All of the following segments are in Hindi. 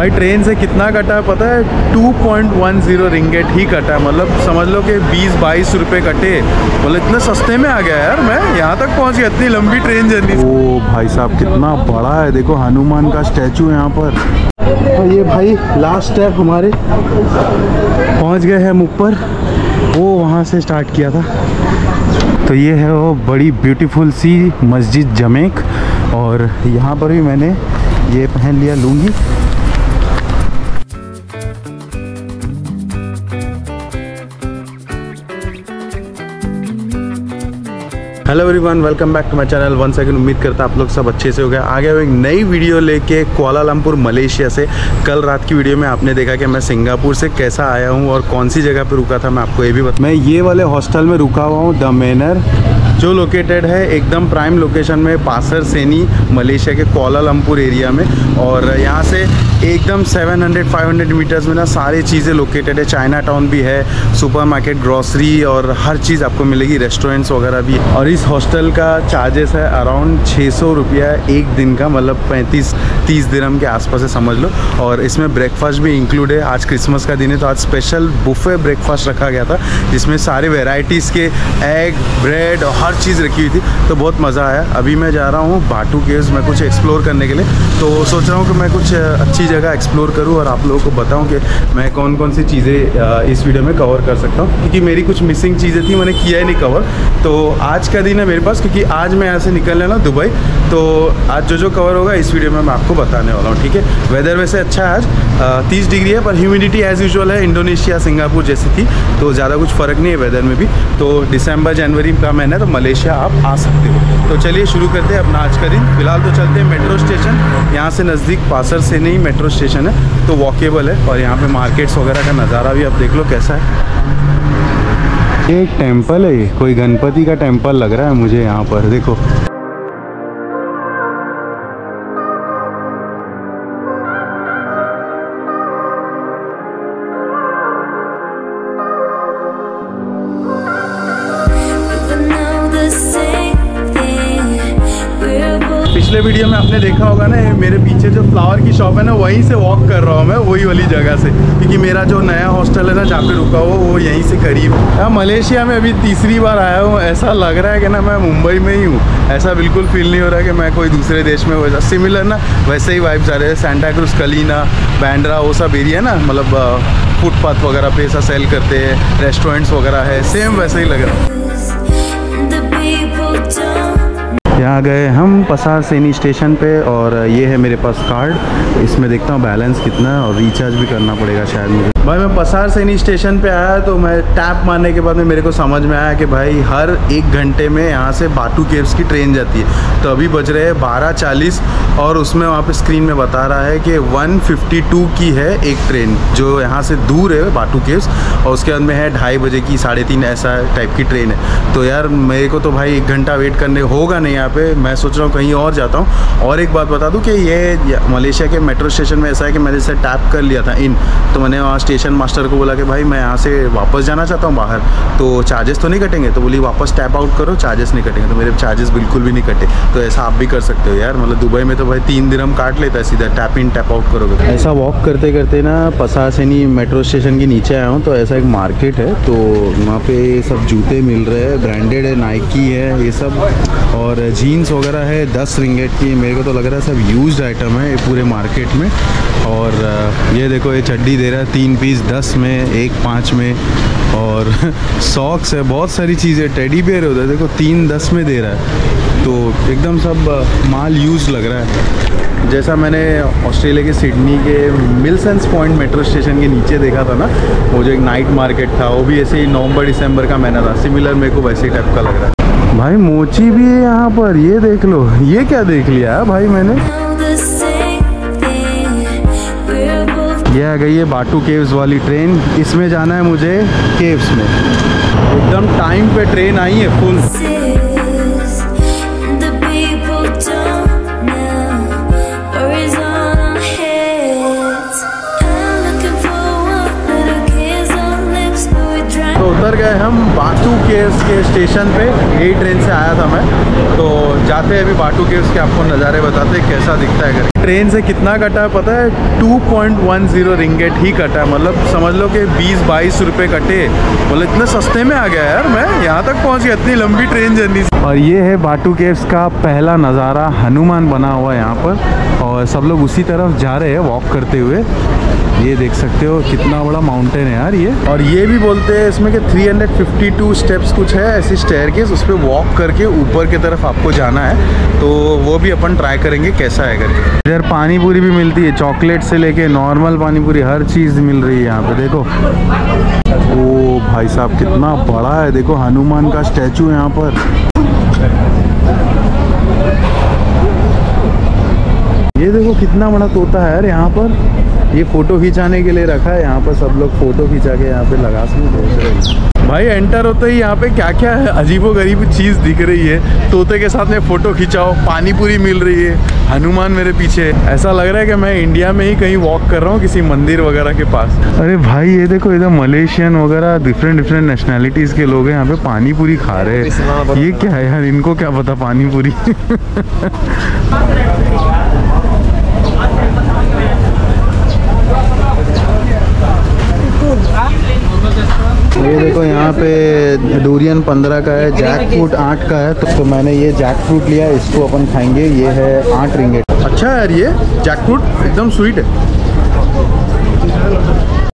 भाई ट्रेन से कितना कटा है, पता है? 2.10 रिंगेट ही कटा है। मतलब समझ लो कि 20-22 रुपए कटे। मतलब इतने सस्ते में आ गया यार मैं। यहाँ तक पहुँच गया, इतनी लंबी ट्रेन जर्नी ओ भाई साहब, कितना बड़ा है। देखो, हनुमान का स्टैचू यहाँ पर। और ये भाई लास्ट स्टेप हमारे। पहुँच गए हैं ऊपर। वो वहाँ से स्टार्ट किया था। तो ये है वो बड़ी ब्यूटीफुल सी मस्जिद जमेक। और यहाँ पर भी मैंने ये पहन लिया लूँगी। Hello everyone welcome back to my channel one second उम्मीद करता आप लोग सब अच्छे से हो गए आ गया एक नई वीडियो लेके कोलालमपुर मलेशिया से। कल रात की वीडियो में आपने देखा कि मैं सिंगापुर से कैसा आया हूँ और कौन सी जगह पे रुका था, मैं आपको ये भी बता मैं ये वाले हॉस्टल में रुका हुआ हूँ, द मेनर। जो लोकेटेड है एकदम प्राइम लोकेशन में पासर सेनी, मलेशिया के कोलालमपुर एरिया में। और यहाँ से एकदम 700 500 मीटर्स में ना सारी चीज़ें लोकेटेड है। चाइना टाउन भी है सुपरमार्केट ग्रॉसरी और हर चीज़ आपको मिलेगी। रेस्टोरेंट्स वगैरह भी। और इस हॉस्टल का चार्जेस है अराउंड छः सौ रुपया एक दिन का मतलब पैंतीस, तीस दिरम के आसपास है, समझ लो। और इसमें ब्रेकफास्ट भी इंक्लूड है। आज क्रिसमस का दिन है तो आज स्पेशल बुफे ब्रेकफास्ट रखा गया था, जिसमें सारे वेराइटीज़ के एग ब्रेड और हर चीज़ रखी हुई थी तो बहुत मज़ा आया। अभी मैं जा रहा हूँ बाटू केव्स में कुछ एक्सप्लोर करने के लिए। तो सोच रहा हूँ कि मैं कुछ अच्छी जगह एक्सप्लोर करूँ और आप लोगों को बताऊँ कि मैं कौन कौन सी चीज़ें इस वीडियो में कवर कर सकता हूँ। क्योंकि मेरी कुछ मिसिंग चीज़ें थी, मैंने किया ही नहीं कवर तो आज का दिन है मेरे पास, क्योंकि आज मैं यहाँ से निकलने वाला दुबई। तो आज जो जो कवर होगा, इस वीडियो में मैं आपको बताने वाला हूँ, ठीक है? वेदर वैसे अच्छा है आज। तीस डिग्री है, पर ह्यूमिडिटी एज़ यूजल है इंडोनेशिया सिंगापुर जैसी थी। तो ज़्यादा कुछ फ़र्क नहीं है वेदर में भी। तो दिसंबर जनवरी का महीना तो मलेशिया आप आ सकते हो। तो चलिए शुरू करते हैं अपना आज का दिन। फ़िलहाल तो चलते हैं मेट्रो स्टेशन। यहाँ से नज़दीक पासर से नहीं, मेट्रो स्टेशन है तो वॉकेबल है। और यहाँ पे मार्केट्स वगैरह का नज़ारा भी आप देख लो कैसा है। ये एक टेंपल है कोई गणपति का टेंपल लग रहा है मुझे यहाँ पर, देखो। जो फ्लावर की शॉप है ना, वहीं से वॉक कर रहा हूँ मैं, वही वाली जगह से। क्योंकि मेरा जो नया हॉस्टल है ना, जहाँ पे रुका हुआ, वो यहीं से करीब है। मलेशिया में अभी तीसरी बार आया हूँ। ऐसा लग रहा है कि ना, मैं मुंबई में ही हूँ। ऐसा बिल्कुल फील नहीं हो रहा कि मैं कोई दूसरे देश में वैसा सिमिलर ना, वैसे ही वाइब्स आ रहे हैं। सेंटा क्रूज कलीना बैंड्रा वो सब एरिया ना मतलब फुटपाथ वगैरह पे ऐसा सेल करते हैं। रेस्टोरेंट्स वगैरह है सेम वैसे ही लग रहा है। यहाँ गए हम पसार सैनी स्टेशन पे और ये है मेरे पास कार्ड। इसमें देखता हूँ बैलेंस कितना है और रिचार्ज भी करना पड़ेगा शायद मुझे। भाई, मैं पसार सैनी स्टेशन पे आया तो मैं टैप मारने के बाद में मेरे को समझ में आया कि भाई, हर एक घंटे में यहाँ से बाटू केव्स की ट्रेन जाती है। तो अभी बज रहे हैं बारह चालीस और उसमें वहाँ पे स्क्रीन में बता रहा है कि 152 की है एक ट्रेन, जो यहाँ से दूर है बाटू केव्स और उसके बाद में है ढाई बजे की, साढ़े तीन ऐसा टाइप की ट्रेन है। तो यार, मेरे को तो भाई एक घंटा वेट करने होगा नहीं यहाँ पे, मैं सोच रहा हूँ कहीं और जाता हूँ। और एक बात बता दूँ कि ये मलेशिया के मेट्रो स्टेशन में ऐसा है कि मैंने जैसे टैप कर लिया था इन तो मैंने वहाँ मास्टर को बोला कि भाई मैं यहाँ से वापस जाना चाहता हूँ बाहर तो चार्जेस तो नहीं कटेंगे? तो बोली, वापस टैप आउट करो चार्जेस नहीं कटेंगे। तो मेरे चार्जेस बिल्कुल भी नहीं कटे। तो ऐसा आप भी कर सकते हो यार। मतलब दुबई में तो भाई तीन दिन हम काट लेता है सीधा टैप इन टैप आउट करोगे ऐसा वॉक करते करते ना पसासनी मेट्रो स्टेशन के नीचे आया हूँ तो ऐसा एक मार्केट है तो वहाँ पे सब जूते मिल रहे हैं ब्रांडेड है नाइकी है, ये सब। और जीन्स वगैरह है, दस रिंगेट की, मेरे को तो लग रहा है सब यूज़ आइटम है पूरे मार्केट में। और ये देखो, ये चड्डी दे रहा है, तीन पीस दस में, एक, पाँच में और सॉक्स है, बहुत सारी चीज़ें टेडी बेयर होता है देखो, तीन, दस में दे रहा है। तो एकदम सब माल यूज़ लग रहा है। जैसा मैंने ऑस्ट्रेलिया के सिडनी के मिलसेंस पॉइंट मेट्रो स्टेशन के नीचे देखा था ना, वो जो एक नाइट मार्केट था, वो भी ऐसे ही नवंबर, दिसंबर का महीना था। सिमिलर मेरे को वैसे टाइप का लग रहा है। भाई, मोची भी है यहाँ पर, ये देख लो। ये क्या देख लिया भाई मैंने? ये आ गई है बाटू केव्स वाली ट्रेन। इसमें जाना है मुझे केव्स में। एकदम टाइम पे ट्रेन आई है फुल। तो उतर गए हम बाटू केव्स के स्टेशन पे। यही ट्रेन से आया था मैं। तो जाते हैं अभी बाटू केव्स के आपको नज़ारे बताते कैसा दिखता है करके ट्रेन से कितना कटा है, पता है? 2.10 रिंगेट ही कटा है। मतलब समझ लो कि 20 बाईस रुपये कटे। मतलब इतने सस्ते में आ गया यार मैं? यहाँ तक पहुँच गया इतनी लंबी ट्रेन जर्नी से। और ये है बाटू केव्स का पहला नज़ारा, हनुमान बना हुआ है यहाँ पर। और सब लोग उसी तरफ़ जा रहे हैं वॉक करते हुए। ये देख सकते हो कितना बड़ा माउंटेन है यार ये। और ये भी बोलते हैं इसमें कि 352 स्टेप्स कुछ है ऐसी स्टेयर केस उस पर वॉक करके ऊपर की तरफ़ आपको जाना है। तो वो भी अपन ट्राई करेंगे कैसा है करके। इधर पानी पूरी भी मिलती है चॉकलेट से लेके नॉर्मल पानी पूरी हर चीज़ मिल रही है यहाँ पे देखो। ओ भाई साहब कितना बड़ा है देखो हनुमान का स्टैचू यहाँ पर। ये देखो कितना बड़ा तोता है यार यहाँ पर। ये फ़ोटो खिंचाने के लिए रखा है यहाँ पर सब लोग फ़ोटो खिंचा के यहाँ पे लगा सकते भाई एंटर होते ही यहाँ पे क्या क्या है? अजीबो गरीब चीज़ दिख रही है। तोते के साथ में फ़ोटो खिंचाओ पानी पूरी मिल रही है। हनुमान मेरे पीछे। ऐसा लग रहा है कि मैं इंडिया में ही कहीं वॉक कर रहा हूँ किसी मंदिर वगैरह के पास। अरे भाई ये देखो इधर मलेशियन वगैरह डिफरेंट डिफरेंट नेशनैलिटीज़ के लोग हैं यहाँ पे पानी पूरी खा रहे हैं। ये क्या है यार? इनको क्या पता पानी पूरी? ये देखो यहाँ पे डूरियन पंद्रह का है जैक फ्रूट आठ का है तो, तो मैंने ये जैक फ्रूट लिया इसको अपन खाएँगे ये है आठ रिंगेट अच्छा है यार ये जैक फ्रूट एकदम स्वीट है।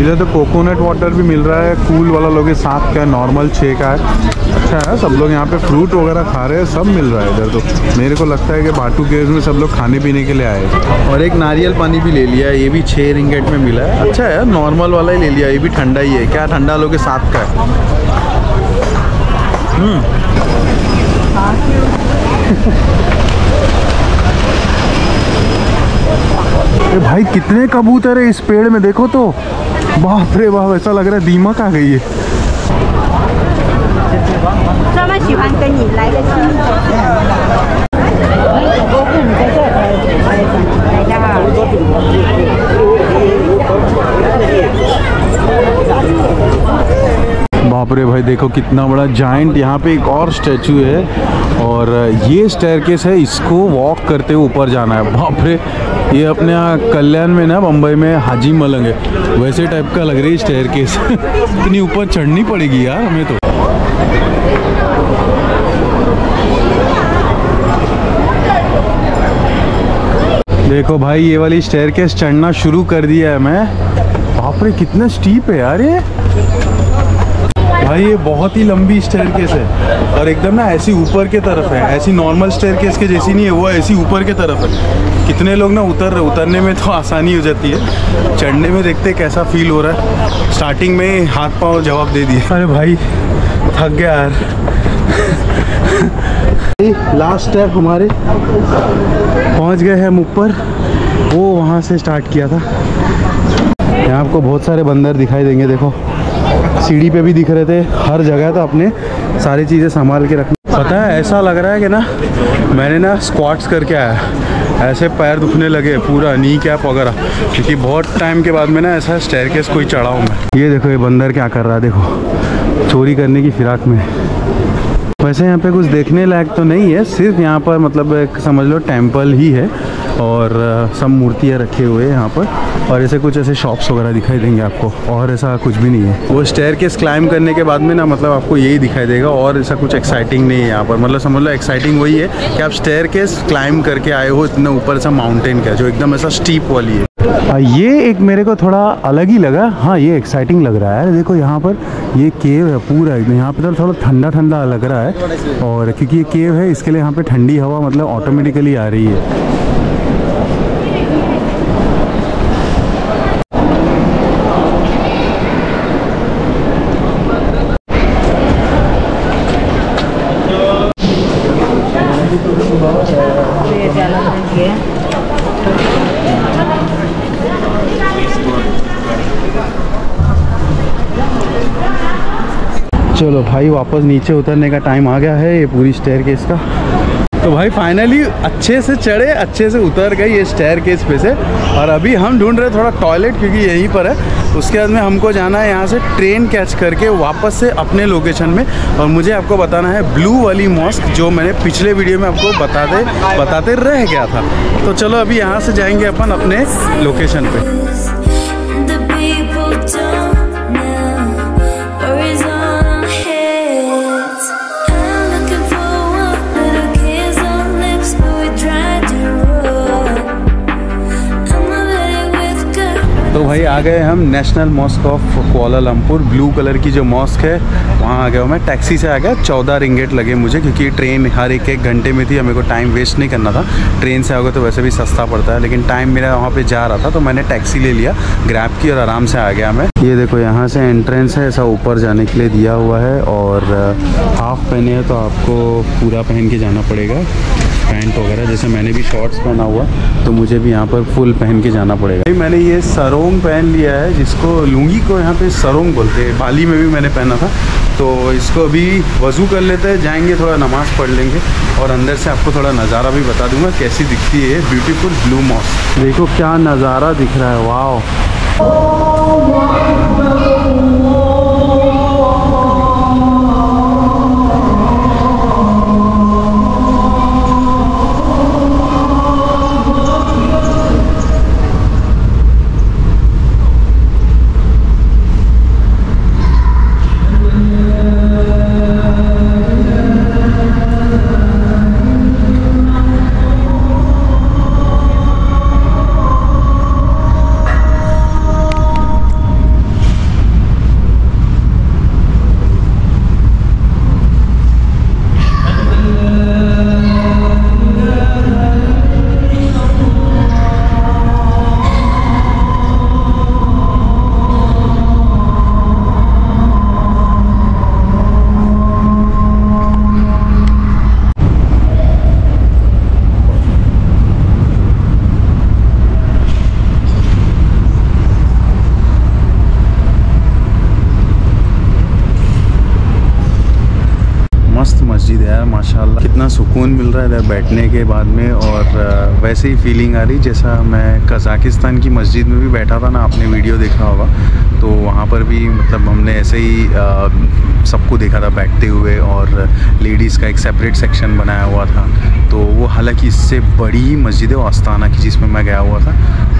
इधर तो कोकोनट वाटर भी मिल रहा है कूल वाला लोग सात का है नॉर्मल छः का है अच्छा है सब लोग यहाँ पे फ्रूट वगैरह खा रहे हैं सब मिल रहा है इधर तो। मेरे को लगता है कि बाटू केव्स में सब लोग खाने पीने के लिए आए और एक नारियल पानी भी ले लिया ये भी छः रिंगेट में मिला है। अच्छा है नॉर्मल वाला ही ले लिया ये भी ठंडा ही है। क्या ठंडा लोग सात का है? हम्म। भाई कितने कबूतर है इस पेड़ में देखो तो। बाप रे बाप ऐसा लग रहा है दीमक आ गई है बाप रे भाई देखो कितना बड़ा जाइंट यहाँ पे एक और स्टैचू है और ये स्टेयरकेस है, इसको वॉक करते हुए ऊपर जाना है। बाप रे ये अपने यहाँ कल्याण में ना मुंबई में हाजी मलंग है। वैसे टाइप का लग रही है स्टेयरकेस इतनी ऊपर चढ़नी पड़ेगी यार हमें तो। देखो भाई, ये वाली स्टेयरकेस चढ़ना शुरू कर दिया है मैं बाप रे कितना स्टीप है यार ये। भाई ये बहुत ही लंबी स्टेयरकेस है। और एकदम ना ऐसी ऊपर के तरफ़ है ऐसी नॉर्मल स्टेयरकेस के जैसी नहीं है वो ऐसी ऊपर के तरफ़ है। कितने लोग ना उतर रहे उतरने में तो आसानी हो जाती है। चढ़ने में देखते कैसा फील हो रहा है। स्टार्टिंग में हाथ पाँव जवाब दे दिए। अरे भाई थक गया यार। लास्ट स्टेप हमारे। पहुँच गए हैं हम ऊपर। वो वहाँ से स्टार्ट किया था। यहाँ आपको बहुत सारे बंदर दिखाई देंगे देखो। सीढ़ी पे भी दिख रहे थे हर जगह तो अपने सारी चीज़ें संभाल के रखना। पता है ऐसा लग रहा है कि ना मैंने ना स्क्वाट्स करके आया ऐसे पैर दुखने लगे पूरा नी कैप वगैरह क्योंकि बहुत टाइम के बाद में ना ऐसा स्टेयर कोई चढ़ा हूँ मैं। ये देखो ये बंदर क्या कर रहा है देखो। चोरी करने की फिराक में। वैसे यहाँ पे कुछ देखने लायक तो नहीं है सिर्फ़ यहाँ पर मतलब एक समझ लो टेंपल ही है। और सब मूर्तियाँ रखे हुए हैं यहाँ पर। और ऐसे कुछ ऐसे शॉप्स वगैरह दिखाई देंगे आपको। और ऐसा कुछ भी नहीं है। वो स्टेयर केस क्लाइम करने के बाद में ना मतलब आपको यही दिखाई देगा और ऐसा कुछ एक्साइटिंग नहीं है यहाँ पर। मतलब समझ लो एक्साइटिंग वही है कि आप स्टेयर केस क्लाइम करके आए हो इतना ऊपर सा माउंटेन का, जो एकदम ऐसा स्टीप वाली है। ये एक मेरे को थोड़ा अलग ही लगा। हाँ ये एक्साइटिंग लग रहा है। देखो, यहाँ पर ये केव है पूरा एकदम। यहाँ पे तो थोड़ा ठंडा ठंडा लग रहा है। और क्योंकि ये केव है, इसके लिए यहाँ पे ठंडी हवा मतलब ऑटोमेटिकली आ रही है। चलो भाई वापस नीचे उतरने का टाइम आ गया है, ये पूरी स्टेयर केस का। तो भाई फाइनली अच्छे से चढ़े, अच्छे से उतर गए ये स्टेयर केस पे से। और अभी हम ढूंढ रहे थोड़ा टॉयलेट क्योंकि यहीं पर है। उसके बाद में हमको जाना है यहाँ से ट्रेन कैच करके वापस से अपने लोकेशन में। और मुझे आपको बताना है ब्लू वाली मॉस्क जो मैंने पिछले वीडियो में आपको बताते बताते रह गया था। तो चलो अभी यहाँ से जाएँगे अपन अपने लोकेशन पे। तो भाई आ गए हम national mosque of Kuala Lumpur blue colour की जो मॉस्क है, वहाँ आ गया मैं। टैक्सी से आ गया, चौदह रिंगेट लगे मुझे, क्योंकि ट्रेन हर एक एक घंटे में थी, हमें को टाइम वेस्ट नहीं करना था। ट्रेन से आओगे तो वैसे भी सस्ता पड़ता है, लेकिन टाइम मेरा वहाँ पर जा रहा था तो मैंने टैक्सी ले लिया ग्रैप की और आराम से आ गया मैं। ये देखो, यहाँ से एंट्रेंस है, ऐसा ऊपर जाने के लिए दिया हुआ है और हाफ़ पहने हैं तो आपको पूरा पहन के जाना पड़ेगा। पैंट वगैरह, जैसे मैंने भी शॉर्ट्स पहना हुआ तो मुझे भी यहाँ पर फुल पहन के जाना पड़ेगा। भाई, मैंने ये सरोंग पहन लिया है, जिसको लुंगी को यहाँ पे सरोंग बोलते हैं। बाली में भी मैंने पहना था। तो इसको अभी वज़ू कर लेते हैं, जाएँगे, थोड़ा नमाज़ पढ़ लेंगे और अंदर से आपको थोड़ा नज़ारा भी बता दूँगा, कैसी दिखती है ब्यूटीफुल ब्लू मॉस देखो, क्या नज़ारा दिख रहा है वाह मस्त सुकून मिल रहा है इधर बैठने के बाद में और वैसे ही फीलिंग आ रही जैसा मैं कज़ाकिस्तान की मस्जिद में भी बैठा था ना, आपने वीडियो देखा होगा। तो वहाँ पर भी मतलब हमने ऐसे ही सबको देखा था बैठते हुए और लेडीज़ का एक सेपरेट सेक्शन बनाया हुआ था। तो वो हालाँकि इससे बड़ी मस्जिद है आस्ताना की, जिसमें मैं गया हुआ था।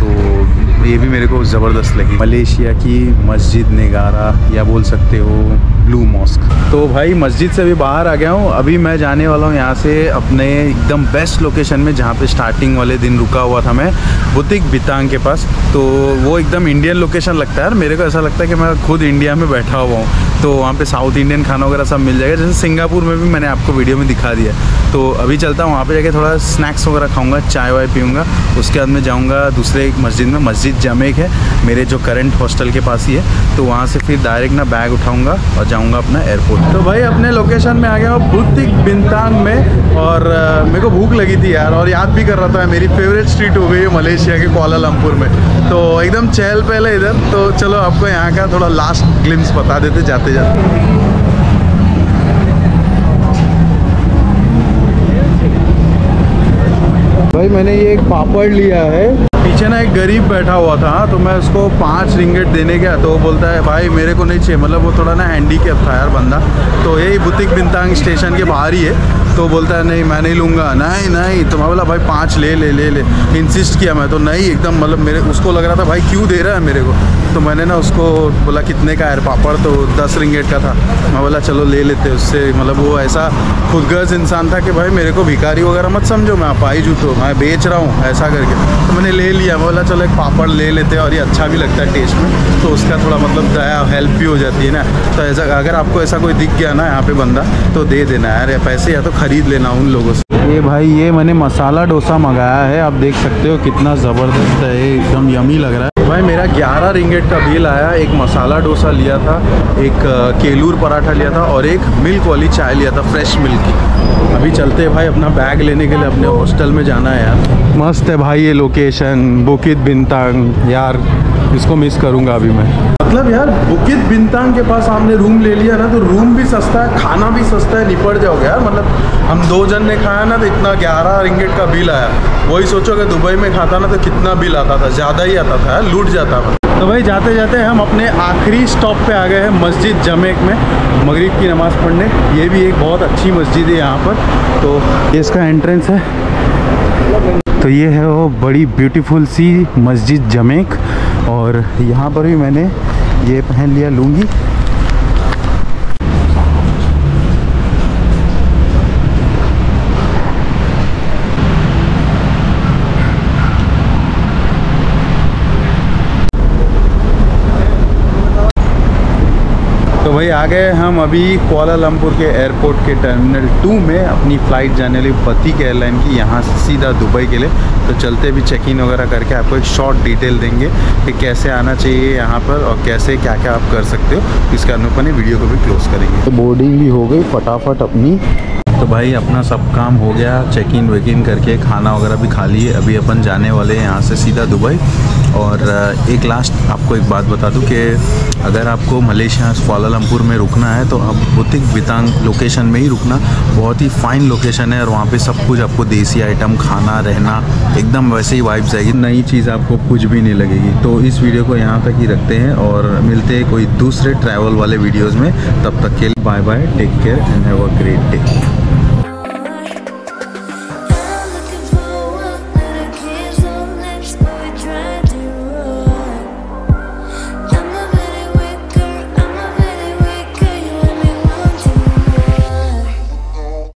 तो ये भी मेरे को ज़बरदस्त लगी। मलेशिया की मस्जिद नगारा, या बोल सकते हो ब्लू मॉस्क। तो भाई, मस्जिद से भी बाहर आ गया हूँ। अभी मैं जाने वाला हूँ यहाँ से अपने एकदम बेस्ट लोकेशन में, जहाँ पे स्टार्टिंग वाले दिन रुका हुआ था मैं, बुतिक बितांग के पास। तो वो एकदम इंडियन लोकेशन लगता है मेरे को ऐसा लगता है कि मैं खुद इंडिया में बैठा हुआ हूँ। तो वहाँ पे साउथ इंडियन खाना वगैरह सब मिल जाएगा। जैसे सिंगापुर में भी मैंने आपको वीडियो में दिखा दिया तो अभी चलता हूँ, वहाँ पे जाके थोड़ा स्नैक्स वगैरह खाऊँगा, चाय वाय पीऊँगा। उसके बाद में जाऊँगा दूसरे एक मस्जिद में, मस्जिद जमेक है, मेरे जो करंट हॉस्टल के पास ही है। तो वहाँ से फिर डायरेक्ट ना बैग उठाऊँगा और जाऊँगा अपना एयरपोर्ट तो भाई अपने लोकेशन में आ गया हूँ बुतिक बिंतांग में। और मेरे को भूख लगी थी यार, और याद भी कर रहा था मेरी फेवरेट स्ट्रीट हो गई है मलेशिया के कोलालमपुर में। तो एकदम चहल पहले इधर। तो चलो आपको यहाँ का थोड़ा लास्ट ग्लिम्स बता देते, जाते जाते जाते भाई मैंने ये एक पापड़ लिया है। पीछे ना एक गरीब बैठा हुआ था तो मैं उसको पाँच रिंगेट देने गया तो वो बोलता है भाई मेरे को नहीं चाहिए। मतलब वो थोड़ा ना हैंडीकेप था यार बंदा। तो यही बुतिक बिंतांग स्टेशन के बाहर ही है। तो बोलता है नहीं मैं नहीं लूँगा। नहीं नहीं। तो मैं बोला भाई पाँच ले ले ले ले। इंसिस्ट किया मैं तो नहीं एकदम मतलब मेरे उसको लग रहा था भाई क्यों दे रहा है मेरे को? तो मैंने ना उसको बोला, कितने का है? पापड़ तो दस रिंगेट का था। मैं बोला, चलो ले लेते उससे। मतलब वो ऐसा खुदगर्ज इंसान था कि, भाई, मेरे को भिखारी वगैरह मत समझो, मैं अपाई जूतो मैं बेच रहा हूँ, ऐसा करके। तो मैंने ले लिया। मैं बोला, चलो एक पापड़ ले लेते हैं और ये अच्छा भी लगता है टेस्ट में। तो उसका थोड़ा मतलब दया हेल्प भी हो जाती है ना। तो ऐसा, अगर आपको ऐसा कोई दिख गया ना यहाँ पे बंदा तो दे देना यार पैसे या तो खरीद लेना उन लोगों से। ये भाई, ये मैंने मसाला डोसा मंगाया है, आप देख सकते हो कितना ज़बरदस्त है एकदम यमी लग रहा है। भाई, मेरा 11 रिंगेट का बिल आया, एक मसाला डोसा लिया था, एक केलूर पराठा लिया था और एक मिल्क वाली चाय लिया था फ्रेश मिल्क की। अभी चलते हैं भाई अपना बैग लेने के लिए, अपने हॉस्टल में जाना है यार। मस्त है भाई ये लोकेशन बुकित बिनतांग, यार, इसको मिस करूँगा अभी मैं। मतलब यार, बुकित बिनतांग के पास आपने रूम ले लिया ना तो रूम भी सस्ता है, खाना भी सस्ता है, निपट जाओगे यार। मतलब हम दो जन ने खाया ना तो इतना ग्यारह रिंगेट का बिल आया। वही सोचो, अगर दुबई में खाता ना तो कितना बिल आता था, ज़्यादा ही आता था लूट जाता था। तो भाई जाते जाते हम अपने आखिरी स्टॉप पे आ गए हैं, मस्जिद जमेक में, मगरिब की नमाज़ पढ़ने। ये भी एक बहुत अच्छी मस्जिद है यहाँ पर। तो ये इसका एंट्रेंस है। तो ये है वो बड़ी ब्यूटीफुल सी मस्जिद जमेक। और यहाँ पर भी मैंने ये पहन लिया लूँगी। भाई आ गए हम अभी कोलालमपुर के एयरपोर्ट के टर्मिनल टू में अपनी फ़्लाइट जाने वाली बतीक एयरलाइन की यहाँ से सीधा दुबई के लिए। तो चलते भी चेक इन वगैरह करके आपको एक शॉर्ट डिटेल देंगे कि कैसे आना चाहिए यहाँ पर और कैसे क्या क्या आप कर सकते हो। इसके अनुपन वीडियो को भी क्लोज करेंगे। तो बोर्डिंग भी हो गई फटाफट अपनी। तो भाई अपना सब काम हो गया चेक इन वेक इन करके खाना वगैरह भी खा लिए। अभी अपन जाने वाले हैं यहाँ से सीधा दुबई। और एक लास्ट आपको एक बात बता दूँ कि अगर आपको मलेशिया कोलालमपुर में रुकना है तो आप बुतिक बितांग लोकेशन में ही रुकना। बहुत ही फाइन लोकेशन है और वहाँ पे सब कुछ आपको देसी आइटम खाना, रहना, एकदम वैसे ही वाइब्स आएगी। नई चीज़ आपको कुछ भी नहीं लगेगी। तो इस वीडियो को यहाँ तक ही रखते हैं और मिलते हैं कोई दूसरे ट्रैवल वाले वीडियोज़ में। तब तक के लिए bye bye take care and have a great day